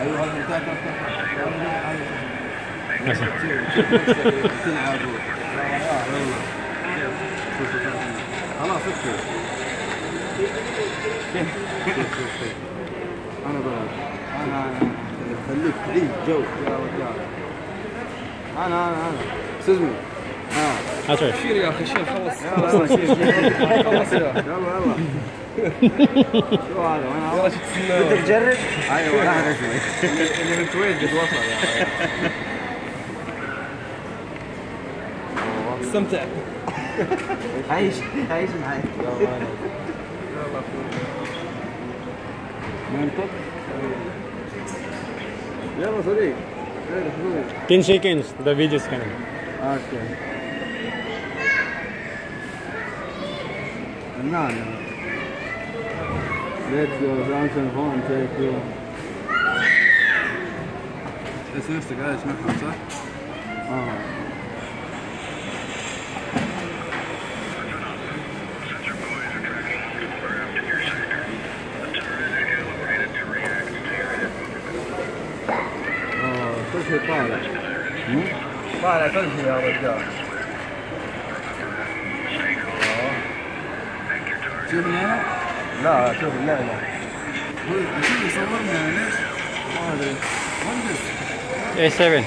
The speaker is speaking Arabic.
أيوه خلاص اكتب أنا بلعب أنا خليك تعيد جو. يا رجال أنا أنا أنا. سيزمي ها شير يا أخي شير خلص. يلا يلا شير خلص يلا يلا. شو هذا وين تسمى تجرب؟ أيوه لحظه شوي اللي من الكويت قد وصل يعني استمتع عيش عيش معي منطق يلا صديق 10 seconds the video is coming أوكي فنان ليت That's uh, Johnson Horn tech, ja. Das erste Geil ist noch am Sack. Ah. Fare, fare لا شوف النعنع ايه 7